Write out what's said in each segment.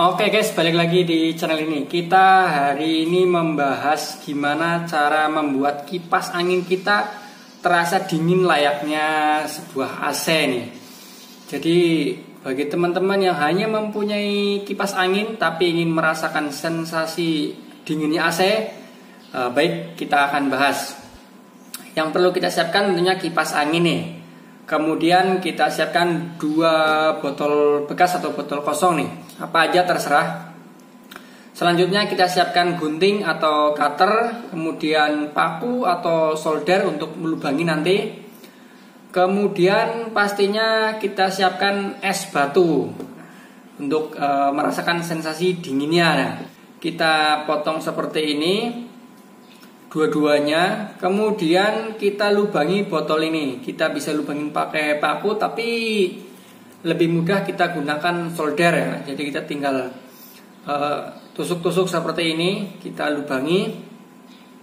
Oke guys, balik lagi di channel ini. Kita hari ini membahas gimana cara membuat kipas angin kita terasa dingin layaknya sebuah AC nih. Jadi bagi teman-teman yang hanya mempunyai kipas angin tapi ingin merasakan sensasi dinginnya AC, eh, baik kita akan bahas. Yang perlu kita siapkan tentunya kipas angin nih. Kemudian kita siapkan dua botol bekas atau botol kosong nih. Apa aja terserah. Selanjutnya kita siapkan gunting atau cutter, kemudian paku atau solder untuk melubangi nanti. Kemudian pastinya kita siapkan es batu untuk e, merasakan sensasi dinginnya. Nah, kita potong seperti ini dua-duanya. Kemudian kita lubangi botol ini. Kita bisa lubangin pakai paku tapi lebih mudah kita gunakan solder ya. Jadi kita tinggal tusuk-tusuk uh, seperti ini kita lubangi.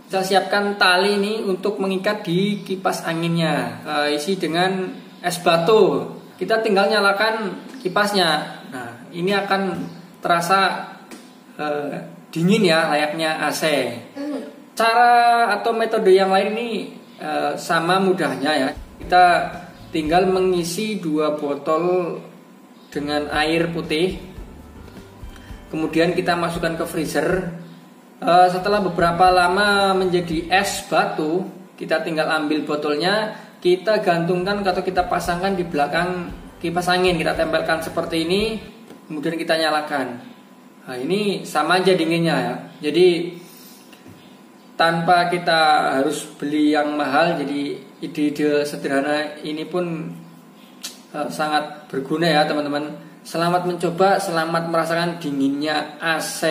Kita siapkan tali ini untuk mengikat di kipas anginnya uh, isi dengan es batu. Kita tinggal nyalakan kipasnya. Nah ini akan terasa uh, dingin ya layaknya AC Cara atau metode yang lain ini e, sama mudahnya ya. Kita tinggal mengisi dua botol dengan air putih. Kemudian kita masukkan ke freezer. E, setelah beberapa lama menjadi es batu, kita tinggal ambil botolnya, kita gantungkan atau kita pasangkan di belakang kipas angin. Kita tempelkan seperti ini, kemudian kita nyalakan. Nah, ini sama aja dinginnya ya. Jadi tanpa kita harus beli yang mahal jadi ide-ide sederhana ini pun uh, sangat berguna ya teman-teman. Selamat mencoba selamat merasakan dinginnya AC